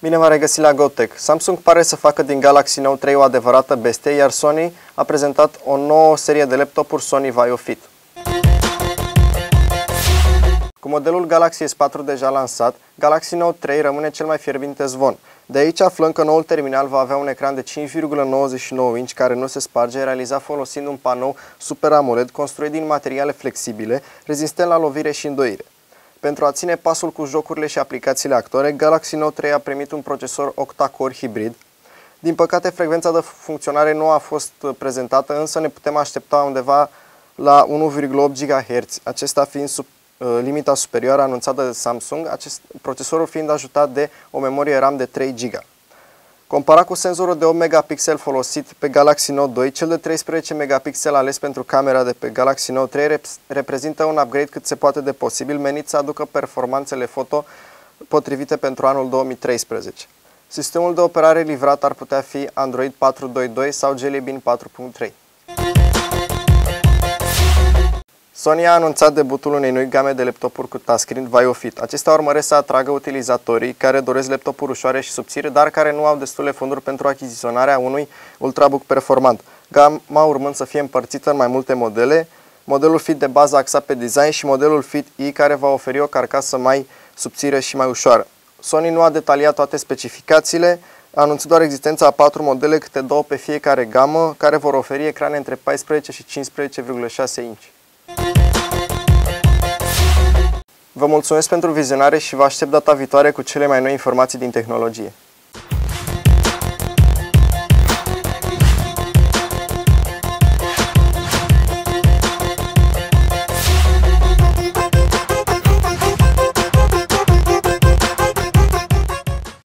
Bine v-am regăsit la GoTech. Samsung pare să facă din Galaxy Note 3 o adevărată bestie, iar Sony a prezentat o nouă serie de laptopuri Sony Vaio Fit. Cu modelul Galaxy S4 deja lansat, Galaxy Note 3 rămâne cel mai fierbinte zvon. De aici aflăm că noul terminal va avea un ecran de 5,99 inch care nu se sparge, realizat folosind un panou Super AMOLED construit din materiale flexibile, rezistent la lovire și îndoire. Pentru a ține pasul cu jocurile și aplicațiile actuale, Galaxy Note 3 a primit un procesor octa-core hibrid. Din păcate, frecvența de funcționare nu a fost prezentată, însă ne putem aștepta undeva la 1,8 GHz, acesta fiind sub uh, limita superioară anunțată de Samsung, acest procesorul fiind ajutat de o memorie RAM de 3 GB. Comparat cu senzorul de 8 megapixel folosit pe Galaxy Note 2, cel de 13 megapixel ales pentru camera de pe Galaxy Note 3 rep reprezintă un upgrade cât se poate de posibil, menit să aducă performanțele foto potrivite pentru anul 2013. Sistemul de operare livrat ar putea fi Android 4.2.2 sau Jelly Bean 4.3. Sony a anunțat debutul unei noi game de laptopuri cu touchscreen Vaio Fit. Acestea urmăresc să atragă utilizatorii care doresc laptopuri ușoare și subțire, dar care nu au destule fonduri pentru achiziționarea unui ultrabook performant. Gama urmând să fie împărțită în mai multe modele, modelul Fit de bază axat pe design și modelul Fit E care va oferi o carcasă mai subțire și mai ușoară. Sony nu a detaliat toate specificațiile, anunță doar existența a patru modele, câte două pe fiecare gamă, care vor oferi ecrane între 14 și 15,6 inch. Vă mulțumesc pentru vizionare și vă aștept data viitoare cu cele mai noi informații din tehnologie.